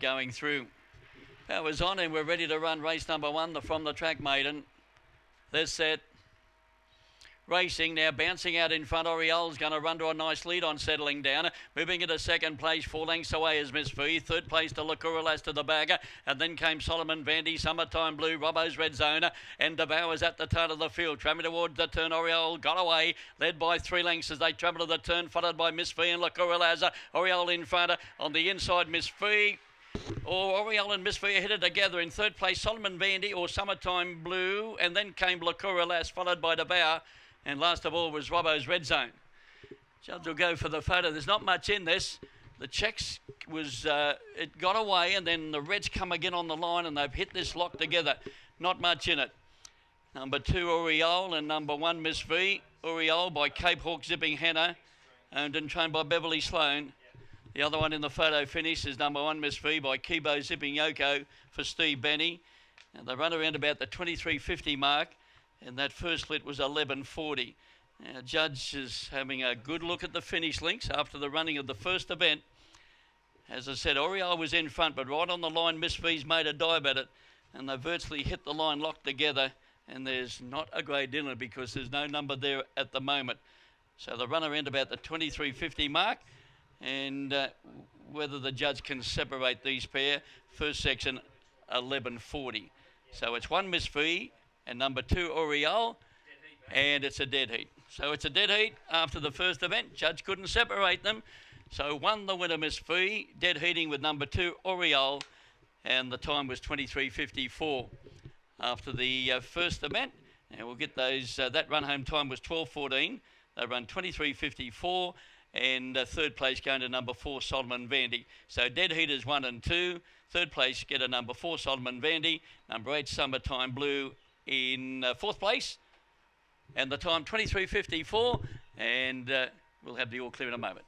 going through. Power's on and we're ready to run race number one, the From the Track Maiden. They're set. Racing now, bouncing out in front. Oriole's going to run to a nice lead on settling down. Moving into second place, four lengths away is Miss Fee. Third place to Lacuralas to the bagger. And then came Solomon Vandy, Summertime Blue, Robbo's Red Zone. And Devour's at the turn of the field. Travelling towards the turn, Oriole got away. Led by three lengths as they travel to the turn, followed by Miss Fee and Lacuralas. Oriole in front. On the inside, Miss Fee or Oriole and Misfire headed together in third place, Solomon Vandy or Summertime Blue, and then came Blacura last, followed by Devour, and last of all was Robbo's Red Zone. Judge will go for the photo. There's not much in this. The checks was, uh, it got away, and then the Reds come again on the line, and they've hit this lock together. Not much in it. Number two, Oriole, and number one, Miss V. Oriole by Cape Hawk Zipping Hannah, owned and trained by Beverly Sloan. The other one in the photo finish is number one, Miss V by Kibo Zipping Yoko for Steve Benny. And they run around about the 23.50 mark, and that first lit was 11.40. Now, Judge is having a good look at the finish links after the running of the first event. As I said, Oriole was in front, but right on the line, Miss V's made a dive at it, and they virtually hit the line locked together. And there's not a great deal because there's no number there at the moment. So they run around about the 23.50 mark and uh, whether the judge can separate these pair. First section, 1140. So it's one Miss Fee and number two Oriole, and it's a dead heat. So it's a dead heat after the first event. Judge couldn't separate them. So one the winner Miss Fee, dead heating with number two Oriole, and the time was 23.54 after the uh, first event. And we'll get those, uh, that run home time was 12.14. They run 23.54 and uh, third place going to number four, Solomon Vandy. So dead heaters one and two. Third place get a number four, Solomon Vandy. Number eight, Summertime Blue in uh, fourth place. And the time 23.54. And uh, we'll have the all clear in a moment.